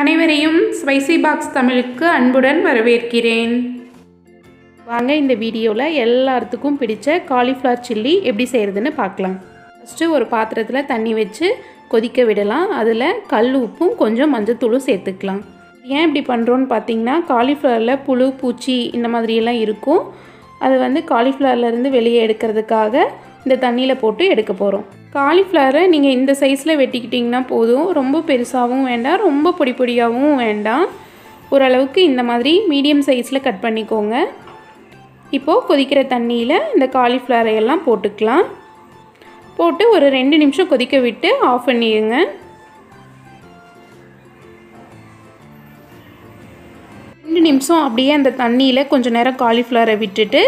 அனைவரையும் spicy box தமிழுக்கு அன்புடன் வரவேற்கிறேன். வாங்க இந்த வீடியோவில் எல்லாத்துக்கும் பிடிச்ச காலிஃப்ளவர் சில்லி எப்படி செய்கிறதுன்னு பார்க்கலாம். ஃபஸ்ட்டு ஒரு பாத்திரத்தில் தண்ணி வச்சு கொதிக்க விடலாம். அதில் கல் உப்பும் கொஞ்சம் மஞ்சத்தூளும் சேர்த்துக்கலாம். ஏன் இப்படி பண்ணுறோன்னு பார்த்தீங்கன்னா காலிஃப்ளவரில் புழு பூச்சி இந்த மாதிரியெல்லாம் இருக்கும். அது வந்து காலிஃப்ளவர்லேருந்து வெளியே எடுக்கிறதுக்காக இந்த தண்ணியில் போட்டு எடுக்க போகிறோம் காலிஃப்ளவரை நீங்கள் இந்த சைஸில் வெட்டிக்கிட்டிங்கன்னா போதும். ரொம்ப பெருசாகவும் வேண்டாம். ரொம்ப பொடி பொடியாகவும் வேண்டாம். ஓரளவுக்கு இந்த மாதிரி மீடியம் சைஸில் கட் பண்ணிக்கோங்க. இப்போது கொதிக்கிற தண்ணியில் இந்த காலிஃப்ளவரை எல்லாம் போட்டுக்கலாம். போட்டு ஒரு ரெண்டு நிமிஷம் கொதிக்க விட்டு ஆஃப் பண்ணிடுங்க. ரெண்டு நிமிஷம் அப்படியே அந்த தண்ணியில் கொஞ்சம் நேரம் காலிஃப்ளவரை விட்டுட்டு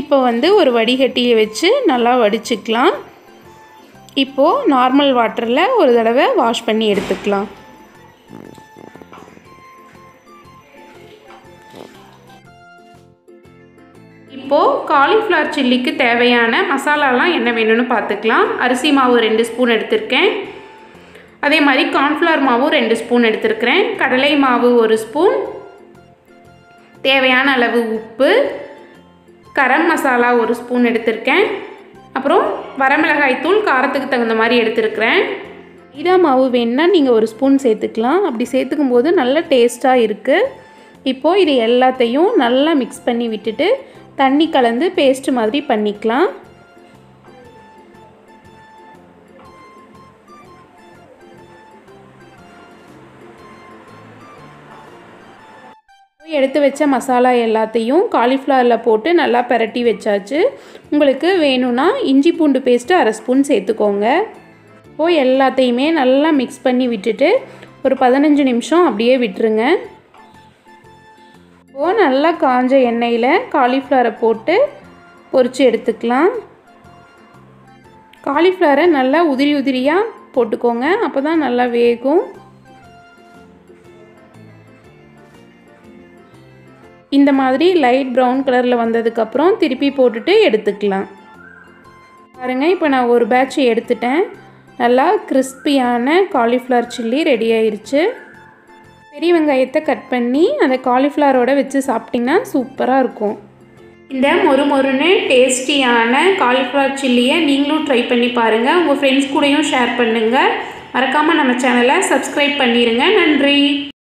இப்போ வந்து ஒரு வடிகட்டியை வச்சு நல்லா வடிச்சுக்கலாம். இப்போது நார்மல் வாட்டரில் ஒரு தடவை வாஷ் பண்ணி எடுத்துக்கலாம். இப்போது காலிஃப்ளவர் சில்லிக்கு தேவையான மசாலாலாம் என்ன வேணும்னு பார்த்துக்கலாம். அரிசி மாவு ரெண்டு ஸ்பூன் எடுத்திருக்கேன். அதே மாதிரி கார்ன்ஃப்ளவர் மாவும் ரெண்டு ஸ்பூன் எடுத்திருக்கிறேன். கடலை மாவு ஒரு ஸ்பூன். தேவையான அளவு உப்பு கரம் மசாலா ஒரு ஸ்பூன் எடுத்திருக்கேன். அப்புறம் வரமிளகாய் தூள் காரத்துக்கு தகுந்த மாதிரி எடுத்திருக்கிறேன். மைதா மாவு வேணுன்னா நீங்கள் ஒரு ஸ்பூன் சேர்த்துக்கலாம். அப்படி சேர்த்துக்கும் போது நல்ல டேஸ்ட்டாக இருக்குது இப்போது இது எல்லாத்தையும் நல்லா மிக்ஸ் பண்ணி விட்டுட்டு தண்ணி கலந்து பேஸ்ட் மாதிரி பண்ணிக்கலாம். எடுத்து வச்ச மசாலா எல்லாத்தையும் காலிஃப்ளவரில் போட்டு நல்லா பரட்டி வச்சாச்சு. உங்களுக்கு வேணும்னா இஞ்சி பூண்டு பேஸ்ட்டு அரை ஸ்பூன் சேர்த்துக்கோங்க. ஓ எல்லாத்தையுமே நல்லா மிக்ஸ் பண்ணி விட்டுட்டு ஒரு பதினஞ்சு நிமிஷம் அப்படியே விட்டுருங்க. இப்போது நல்லா காஞ்ச எண்ணெயில் காலிஃப்ளவரை போட்டு பொரித்து எடுத்துக்கலாம். காலிஃப்ளவரை நல்லா உதிரி உதிரியாக போட்டுக்கோங்க. அப்போ தான் நல்லா வேகும். இந்த மாதிரி லைட் ப்ரௌன் கலரில் வந்ததுக்கப்புறம் திருப்பி போட்டுட்டு எடுத்துக்கலாம். பாருங்கள் இப்போ நான் ஒரு பேட்ச் எடுத்துட்டேன். நல்லா கிறிஸ்பியான காலிஃப்ளவர் சில்லி ரெடி ஆயிடுச்சு பெரிய வெங்காயத்தை கட் பண்ணி அந்த காலிஃப்ளவரோட வச்சு சாப்பிட்டிங்கன்னா சூப்பராக இருக்கும். இந்த மொறு மொறுன்னு டேஸ்டியான காலிஃப்ளவர் சில்லியை நீங்களும் ட்ரை பண்ணி பாருங்கள் உங்கள் ஃப்ரெண்ட்ஸ் கூடயும் ஷேர் பண்ணுங்கள் மறக்காமல் நம்ம சேனலை சப்ஸ்கிரைப் பண்ணிடுங்க நன்றி.